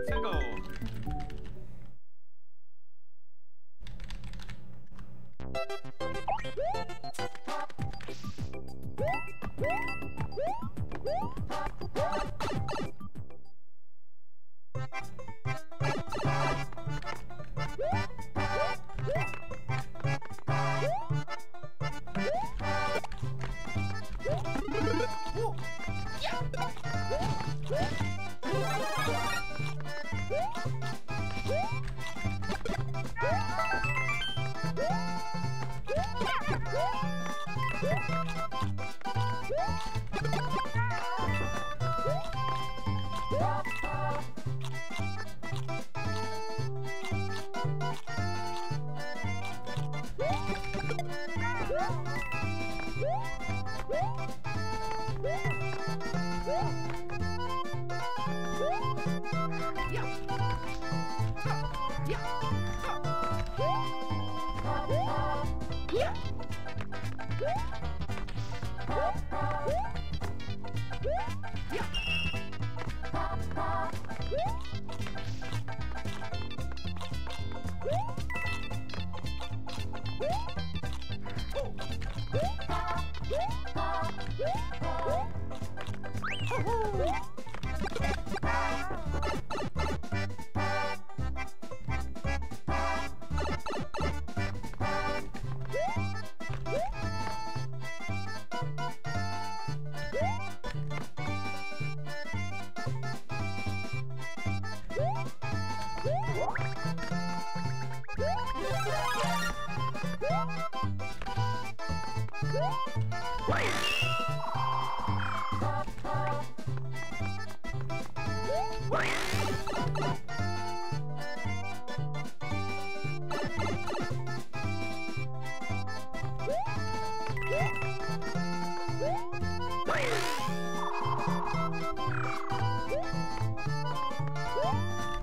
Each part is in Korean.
Let's go. Yeah. Woo!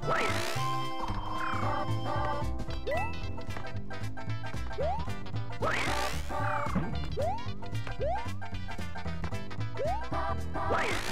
Wait! Woo!